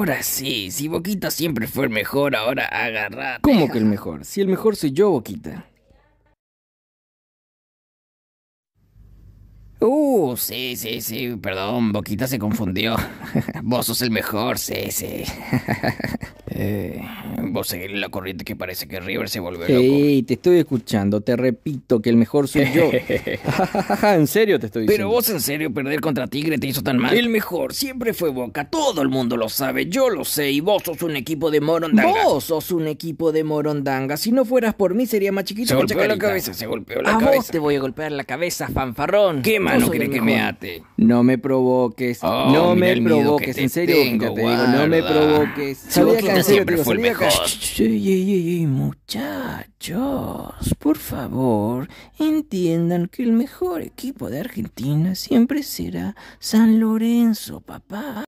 Ahora sí, si Boquita siempre fue el mejor, ahora agarrate. ¿Cómo que el mejor? Si el mejor soy yo, Boquita. Uh, sí, sí, sí, perdón, Boquita se confundió. Vos sos el mejor, sí, sí. Eh, vos seguís la corriente que parece que River se volvió loco. Ey, te estoy escuchando, te repito que el mejor soy yo. en serio te estoy diciendo. Pero vos en serio perder contra Tigre te hizo tan mal. El mejor siempre fue Boca, todo el mundo lo sabe, yo lo sé, y vos sos un equipo de Morondanga. Vos sos un equipo de Morondanga. Si no fueras por mí sería más chiquito. Se golpeó la cabeza, se golpeó la A cabeza. vos te voy a golpear la cabeza, fanfarrón. ¿Qué mano el que me ate? No me provoques, Oh, no me que provoques, en serio, te digo, no me provoques. En serio, siempre fue el mejor. Muchachos, por favor, entiendan que el mejor equipo de Argentina siempre será San Lorenzo, papá.